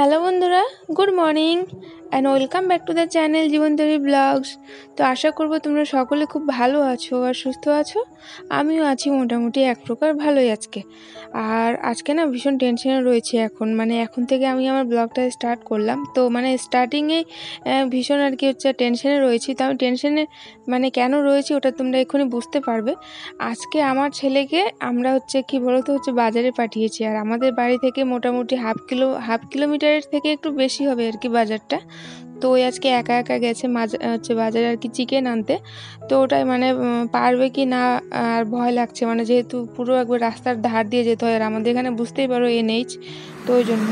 Hello বন্ধুরা good morning. And welcome back to the channel Jibontori blogs তো আশা করব তোমরা সকলে খুব ভালো আছো আর সুস্থ আছো। আমিও আছি মোটামুটি এক প্রকার ভালোই আজকে। আর আজকে না ভীষণ টেনশনে রয়েছে এখন। মানে এখন থেকে আমি আমার ব্লগটা স্টার্ট করলাম। তো মানে স্টার্টিংয়ে ভীষণ আর কি হচ্ছে টেনশনে রয়েছি। তো আমি টেনশনে মানে কেন রয়েছি ওটা তোমরা এক্ষুনি বুঝতে পারবে। আজকে আমার ছেলেকে আমরা হচ্ছে কি বলতো, হচ্ছে বাজারে পাঠিয়েছি। আর আমাদের বাড়ি থেকে মোটামুটি হাফ কিলো হাফ কিলোমিটারের থেকে একটু বেশি হবে আর কি বাজারটা। তো ওই আজকে একা একা গেছে হচ্ছে বাজারে আর কি চিকেন আনতে। তো ওটাই মানে পারবে কি না, আর ভয় লাগছে। মানে যেহেতু পুরো একবার রাস্তার ধার দিয়ে যেতে হয়, আর আমাদের এখানে বুঝতেই পারো এনএইচ তো ওই জন্য।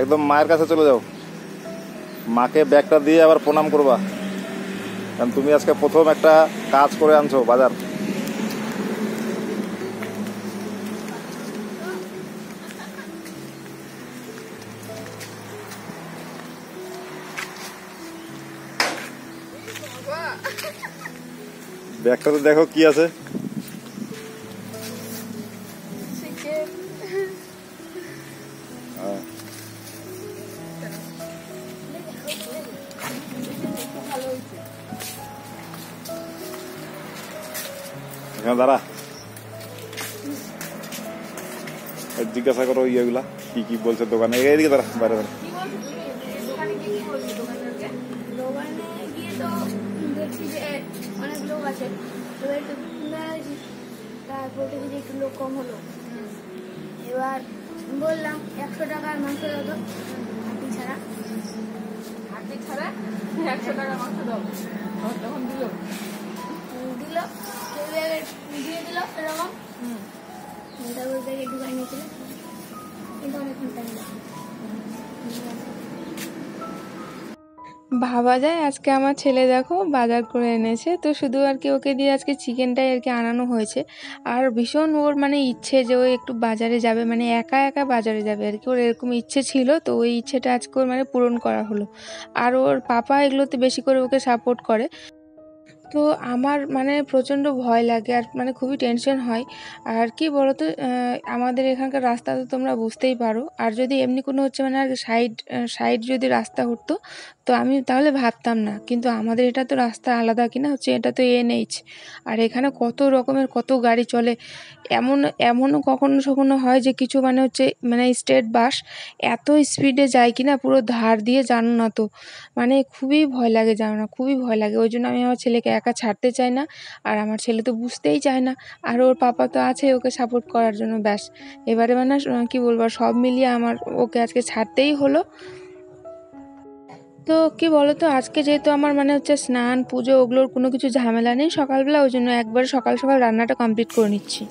একদম মায়ের কাছে চলে যাও। মাকে ব্যাগটা দিয়ে আবার প্রণাম করবা। কারণ তুমি আজকে প্রথম একটা কাজ করে আনছো বাজার। ব্যাগটাতে দেখো কি আছে। দাঁড়া। জিজ্ঞাসা করো ইয়েগুলা কি কি বলছে দোকানে। এইদিকে দাঁড়া বাইরে দাঁড়া। দোকানে গিয়ে তো দেখছি যে অনেক লোক আছে। একটু তারপর দেখি একটু লোক কম হলো। এবার বললাম একশো টাকার মাংস দাও হাতি ছাড়া। হাতি ছাড়া? একশো টাকা মাংস দাও। তখন তখন দিল। দিল দিয়ে দিল এরকম তারপর ব্যাগে ঢুকাই নিয়েছিল। কিন্তু অনেকক্ষণ টাইম ভাবা যায় আজকে আমার ছেলে দেখো বাজার করে এনেছে। তো শুধু আর কি ওকে দিয়ে আজকে চিকেনটাই আর কি আনানো হয়েছে। আর ভীষণ ওর মানে ইচ্ছে যে ও একটু বাজারে যাবে মানে একা একা বাজারে যাবে আর কি। ওর এরকম ইচ্ছে ছিল তো ওই ইচ্ছেটা আজকে ওর মানে পূরণ করা হলো। আর ওর পাপা এগুলোতে বেশি করে ওকে সাপোর্ট করে। তো আমার মানে প্রচণ্ড ভয় লাগে আর মানে খুবই টেনশন হয়। আর কি বলতো আহ, আমাদের এখানকার রাস্তা তো তোমরা বুঝতেই পারো। আর যদি এমনি কোনো হচ্ছে মানে আর সাইড সাইড যদি রাস্তা হতো তো আমি তাহলে ভাবতাম না। কিন্তু আমাদের এটা তো রাস্তা আলাদা কিনা হচ্ছে এটা তো এনএইচ। আর এখানে কত রকমের কত গাড়ি চলে। এমন এমনও কখনো কখনো হয় যে কিছু মানে হচ্ছে মানে স্টেট বাস এত স্পিডে যায় কিনা পুরো ধার দিয়ে জানো না তো। মানে খুবই ভয় লাগে জানো না খুবই ভয় লাগে। ওই জন্য আমি আমার ছেলেকে একা ছাড়তে চায় না, আর আমার ছেলে তো বুঝতেই চায় না। আর ওর পাপা তো আছে ওকে সাপোর্ট করার জন্য, ব্যাস। এবারে মানে কি বলব সব মিলিয়ে আমার ওকে আজকে ছাড়তেই হলো। তো কি বলতো, আজকে যেহেতু আমার মানে হচ্ছে স্নান, পুজো, ওগুলোর কোনো কিছু ঝামেলা নেই সকালবেলা, ওই জন্য একবার সকাল সকাল রান্নাটা কমপ্লিট করে নিচ্ছি।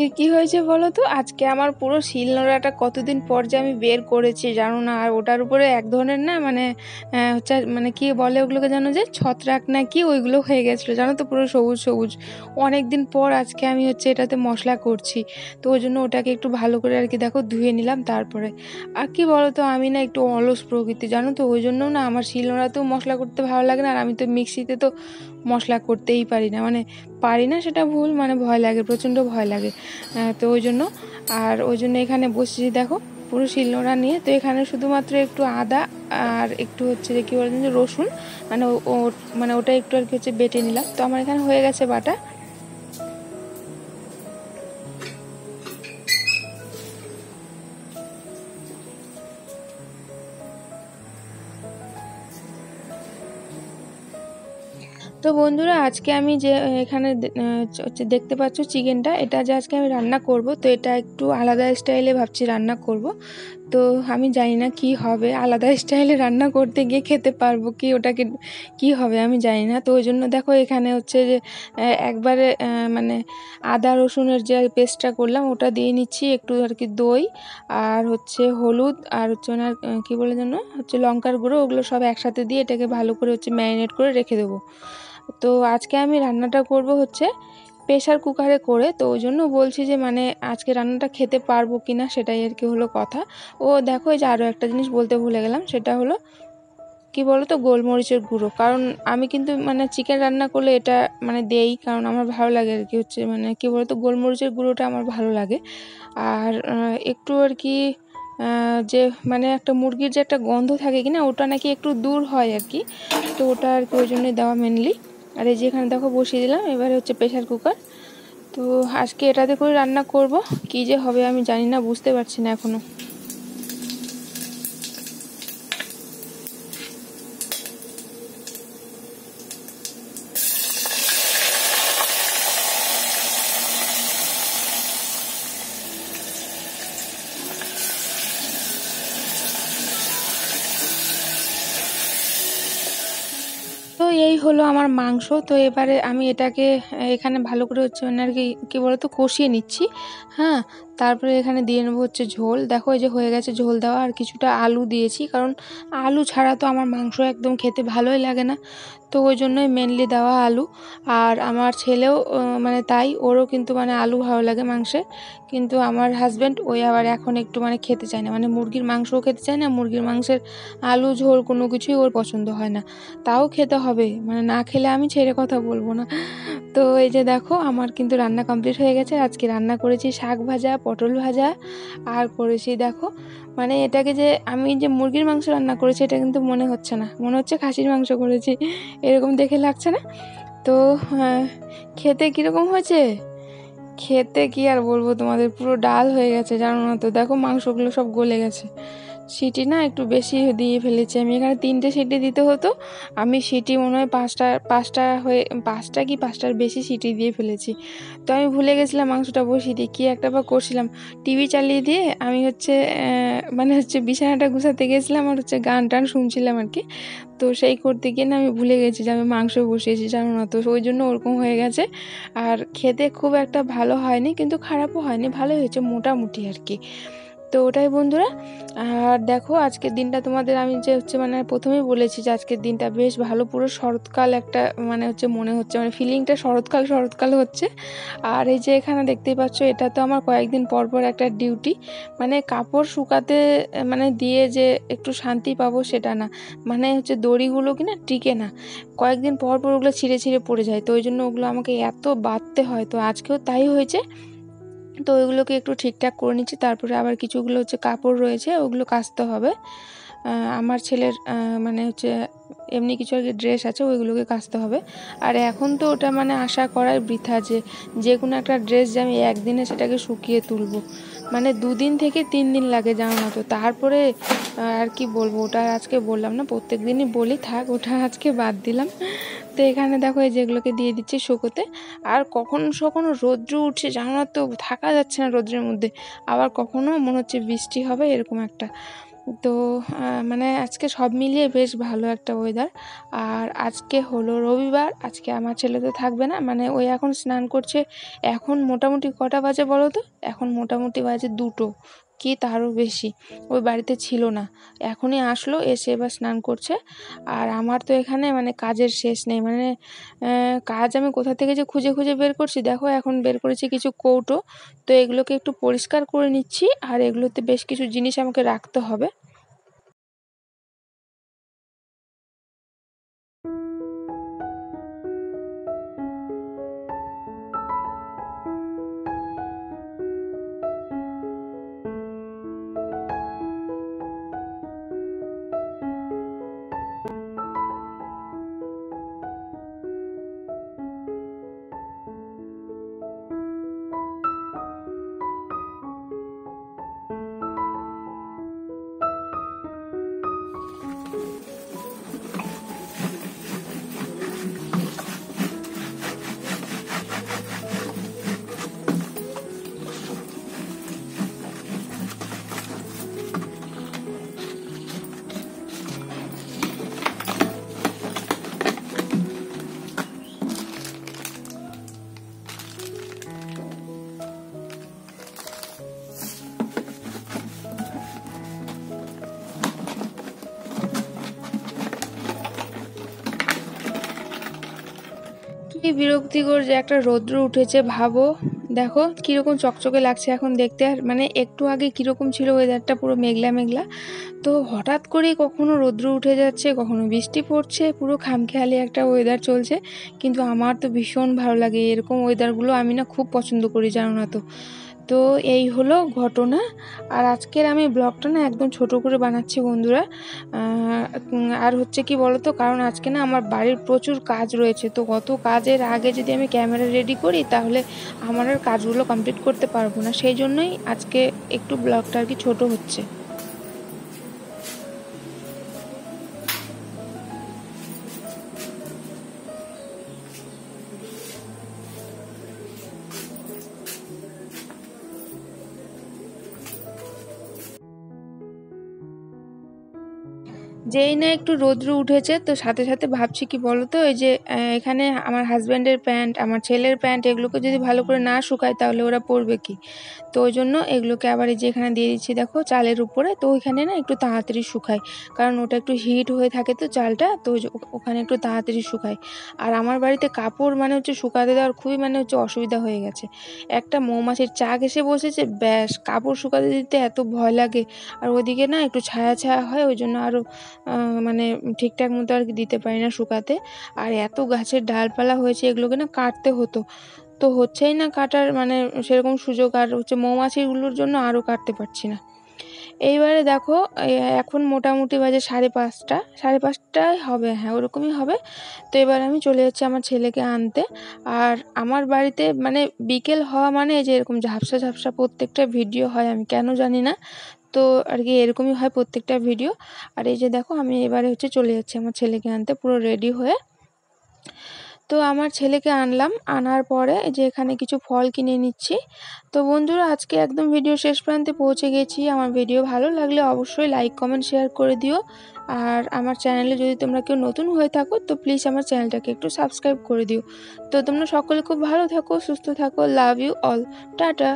আজকে কি হয়েছে বলো তো? আজকে আমার পুরো শিলনোড়াটা কতদিন পর যে আমি বের করেছি জানো না? আর ওটার উপরে এক ধরনের না মানে হচ্ছে মানে কি বলে ওগুলোকে জানো যে, ছত্রাক না কি ওইগুলো হয়ে গেছিল। জানো তো পুরো সবুজ সবুজ। অনেক দিন পর আজকে আমি হচ্ছে এটাতে মশলা করছি। তো ওই জন্য ওটাকে একটু ভালো করে আর কি দেখো ধুয়ে নিলাম তারপরে। আর কি বলো তো, আমি না একটু অলস প্রকৃতি জানো তো? ওই জন্য না আমার শিলনোড়াতেও মশলা করতে ভালো লাগে না। আর আমি তো মিক্সিতে তো মশলা করতেই পারি না। মানে পারি না সেটা ভুল মানে ভয় লাগে, প্রচণ্ড ভয় লাগে। তো ওই জন্য, আর ওই জন্য এখানে বসেছি, দেখো, পুরো শিলনোড়া নিয়ে। তো এখানে শুধুমাত্র একটু আদা আর একটু হচ্ছে যে, কী বলেন যে রসুন মানে ও মানে ওটা একটু আর কি হচ্ছে বেটে নিলাম। তো আমার এখানে হয়ে গেছে বাটা। তো বন্ধুরা, আজকে আমি যে এখানে দেখতে পাচ্ছ চিকেনটা, এটা যে আজকে আমি রান্না করব, তো এটা একটু আলাদা স্টাইলে ভাবছি রান্না করব। তো আমি জানি না কি হবে, আলাদা স্টাইলে রান্না করতে গিয়ে খেতে পারব কি ওটাকে কি হবে আমি জানি না। তো ওই জন্য দেখো, এখানে হচ্ছে যে একবারে মানে আদা, রসুনের যে পেস্টটা করলাম, ওটা দিয়ে নিচ্ছি একটু আর কি দই, আর হচ্ছে হলুদ, আর হচ্ছে ওনার কী বলে যেন, হচ্ছে লঙ্কার গুঁড়ো, ওগুলো সব একসাথে দিয়ে এটাকে ভালো করে হচ্ছে ম্যারিনেট করে রেখে দেবো। তো আজকে আমি রান্নাটা করব হচ্ছে প্রেশার কুকারে করে। তো ওই জন্য বলছি যে মানে আজকে রান্নাটা খেতে পারব কি না সেটাই আর কি হলো কথা। ও দেখো যে আরও একটা জিনিস বলতে ভুলে গেলাম, সেটা হলো কি বলো তো গোলমরিচের গুঁড়ো। কারণ আমি কিন্তু মানে চিকেন রান্না করলে এটা মানে দেই, কারণ আমার ভালো লাগে আর কি হচ্ছে মানে কি বলো তো গোলমরিচের গুঁড়োটা আমার ভালো লাগে। আর একটু আর কি যে মানে একটা মুরগির যে একটা গন্ধ থাকে কিনা, ওটা নাকি একটু দূর হয় আর কি। তো ওটা আর কি ওই জন্যই দেওয়া মেনলি আর এই যে এখানে দেখো বসিয়ে দিলাম, এবারে হচ্ছে প্রেশার কুকার তো আজকে এটাতে করে রান্না করব, কি যে হবে আমি জানি না, বুঝতে পারছি না এখনও। তো এই হলো আমার মাংস। তো এবারে আমি এটাকে, এখানে ভালো করে হচ্ছে মানে আর কি, কী বলতো, কষিয়ে নিচ্ছি। হ্যাঁ তারপরে এখানে দিয়ে নেব হচ্ছে ঝোল। দেখো এই যে হয়ে গেছে ঝোল দেওয়া, আর কিছুটা আলু দিয়েছি। কারণ আলু ছাড়া তো আমার মাংস একদম খেতে ভালোই লাগে না। তো ওই জন্যই মেনলি দেওয়া আলু। আর আমার ছেলেও মানে তাই, ওরও কিন্তু মানে আলু ভালো লাগে মাংসে। কিন্তু আমার হাজব্যান্ড ওই আবার এখন একটু মানে খেতে চায় না। মানে মুরগির মাংসও খেতে চায় না, মুরগির মাংসের আলু, ঝোল কোনো কিছুই ওর পছন্দ হয় না। তাও খেতে হবে। মানে না খেলে আমি ছেড়ে কথা বলব না। তো এই যে দেখো আমার কিন্তু রান্না কমপ্লিট হয়ে গেছে। আজকে রান্না করেছি শাক ভাজা পটল ভাজা আর করেছি দেখো মানে এটাকে যে আমি যে মুরগির মাংস রান্না করেছি এটা কিন্তু মনে হচ্ছে না। মনে হচ্ছে খাসির মাংস করেছি। এরকম দেখে লাগছে না? তো আহ, খেতে কীরকম হয়েছে? খেতে কি আর বলব তোমাদের পুরো ডাল হয়ে গেছে জানো না তো? দেখো মাংসগুলো সব গলে গেছে। সিটি না একটু বেশি দিয়ে ফেলেছি। আমি এখানে তিনটে সিটি দিতে হতো। আমি সিটি মনে হয় পাঁচটা পাঁচটা হয়ে, পাঁচটা কি পাঁচটার বেশি সিটি দিয়ে ফেলেছি। তো আমি ভুলে গেছিলাম মাংসটা বসিয়ে দিয়ে কী একটা বা করছিলাম। টিভি চালিয়ে দিয়ে আমি হচ্ছে মানে হচ্ছে বিছানাটা গুছাতে গেছিলাম আর হচ্ছে গান টান শুনছিলাম আর কি। তো সেই করতে গিয়ে না আমি ভুলে গেছি যে আমি মাংস বসিয়েছি, জানো না তো ওই জন্য ওরকম হয়ে গেছে। আর খেতে খুব একটা ভালো হয়নি, কিন্তু খারাপও হয়নি, ভালোই হয়েছে মোটামুটি আর কি। তো ওটাই বন্ধুরা। আর দেখো, আজকের দিনটা তোমাদের আমি যে হচ্ছে মানে প্রথমেই বলেছি যে আজকের দিনটা বেশ ভালো, পুরো শরৎকাল একটা মানে হচ্ছে মনে হচ্ছে মানে ফিলিংটা শরৎকাল শরৎকাল হচ্ছে। আর এই যে এখানে দেখতেই পাচ্ছ, এটা তো আমার কয়েকদিন পর পর একটা ডিউটি মানে কাপড় শুকাতে মানে দিয়ে যে একটু শান্তি পাবো সেটা না। মানে হচ্ছে দড়িগুলো কি না টিকে না। কয়েকদিন পর পর ওগুলো ছিঁড়ে ছিঁড়ে পড়ে যায়। তো ওই জন্য ওগুলো আমাকে এত বাঁধতে হয়। তো আজকেও তাই হয়েছে। তো ওইগুলোকে একটু ঠিকঠাক করে নিচ্ছি। তারপরে আবার কিছুগুলো হচ্ছে কাপড় রয়েছে, ওগুলো কাচতে হবে। আমার ছেলের মানে হচ্ছে এমনি কিছু আর ড্রেস আছে, ওইগুলোকে কাচতে হবে। আর এখন তো ওটা মানে আশা করাই বৃথা যে যে কোনো একটা ড্রেস যে আমি একদিনে সেটাকে শুকিয়ে তুলবো। মানে দুদিন থেকে তিন দিন লাগে জানো না তো। তারপরে আর কি বলব, ওটা আজকে বললাম না, প্রত্যেক দিনই বলি, থাক, ওটা আজকে বাদ দিলাম। তো এখানে দেখো এই যেগুলোকে দিয়ে দিচ্ছে শুকোতে। আর কখনো কখনো রৌদ্র উঠছে, জানো তো, থাকা যাচ্ছে না রৌদ্রের মধ্যে। আবার কখনো মনে হচ্ছে বৃষ্টি হবে, এরকম একটা। তো মানে আজকে সব মিলিয়ে বেশ ভালো একটা ওয়েদার আর আজকে হলো রবিবার, আজকে আমার ছেলে তো থাকবে না মানে ওই এখন স্নান করছে। এখন মোটামুটি কটা বাজে বলো তো? এখন মোটামুটি বাজে দুটো। কি তারও বেশি। ওই বাড়িতে ছিল না। এখনই আসলো, এসে এবার স্নান করছে। আর আমার তো এখানে মানে কাজের শেষ নেই। মানে কাজ আমি কোথা থেকে যে খুঁজে খুঁজে বের করছি, দেখো এখন বের করেছি কিছু কৌটো। তো এগুলোকে একটু পরিষ্কার করে নিচ্ছি। আর এগুলোতে বেশ কিছু জিনিস আমাকে রাখতে হবে। কি বিরক্তিকর যে একটা রৌদ্র উঠেছে, ভাবো। দেখো, কীরকম চকচকে লাগছে এখন দেখতে। আর মানে একটু আগে কীরকম ছিল ওয়েদারটা পুরো মেঘলা মেঘলা তো হঠাৎ করেই কখনো রৌদ্র উঠে যাচ্ছে, কখনো বৃষ্টি পড়ছে, পুরো খামখেয়ালি একটা ওয়েদার চলছে। কিন্তু আমার তো ভীষণ ভালো লাগে, এরকম ওয়েদারগুলো আমি না খুব পছন্দ করি, জানো না তো। তো এই হলো ঘটনা। আর আজকের আমি ব্লগটা না একদম ছোট করে বানাচ্ছি বন্ধুরা। আর হচ্ছে কি বলতো, কারণ আজকে না আমার বাড়ির প্রচুর কাজ রয়েছে। তো কত কাজের আগে যদি আমি ক্যামেরা রেডি করি, তাহলে আমার আর কাজগুলো কমপ্লিট করতে পারব না। সেই জন্যই আজকে একটু ব্লগটা আর কি ছোটো হচ্ছে। যেই না একটু রৌদ্র উঠেছে, তো সাথে সাথে ভাবছি কি বলতো, এই যে এখানে আমার হাজব্যান্ডের প্যান্ট আমার ছেলের প্যান্ট এগুলোকে যদি ভালো করে না শুকায় তাহলে ওরা পরবে কি? তো ওই জন্য এগুলোকে আবার এই যে এখানে দিয়ে দিচ্ছি, দেখো চালের উপরে, তো ওইখানে না একটু তাড়াতাড়ি শুকায়। কারণ ওটা একটু হিট হয়ে থাকে তো চালটা, তো ওখানে একটু তাড়াতাড়ি শুকায়। আর আমার বাড়িতে কাপড় মানে হচ্ছে শুকাতে দেওয়ার খুবই মানে হচ্ছে অসুবিধা হয়ে গেছে। একটা মৌমাছির চাক এসে বসেছে, ব্যাস, কাপড় শুকাতে দিতে এত ভয় লাগে। আর ওদিকে না একটু ছায়া ছায়া হয়, ওই জন্য আরও মানে ঠিকঠাক মতো আর দিতে পারি না শুকাতে। আর এত গাছের ডালপালা হয়েছে, এগুলোকে না কাটতে হতো। তো হচ্ছেই না কাটার মানে সেরকম সুযোগ আর হচ্ছে মৌমাছিগুলোর জন্য আরও কাটতে পারছি না। এইবারে দেখো এখন মোটামুটি বাজে সাড়ে পাঁচটা, সাড়ে পাঁচটায় হবে হ্যাঁ ওরকমই হবে। তো এবার আমি চলে যাচ্ছি আমার ছেলেকে আনতে। আর আমার বাড়িতে মানে বিকেল হওয়া মানে যে এরকম ঝাপসা ঝাপসা প্রত্যেকটা ভিডিও হয়, আমি কেন জানি না। তো আর কি এরকমই হয় প্রত্যেকটা ভিডিও আর এই যে দেখো, আমি এবারে হচ্ছে চলে যাচ্ছি আমার ছেলেকে আনতে, পুরো রেডি হয়ে। তো আমার ছেলেকে আনলাম, আনার পরে যে এখানে কিছু ফল কিনে নিচ্ছি। তো বন্ধুরা, আজকে একদম ভিডিও শেষ প্রান্তে পৌঁছে গেছি। আমার ভিডিও ভালো লাগলে অবশ্যই লাইক কমেন্ট শেয়ার করে দিও। আর আমার চ্যানেলে যদি তোমরা কেউ নতুন হয়ে থাকো, তো প্লিজ আমার চ্যানেলটাকে একটু সাবস্ক্রাইব করে দিও। তো তোমরা সকলে খুব ভালো থাকো, সুস্থ থাকো লাভ ইউ অল টাটা।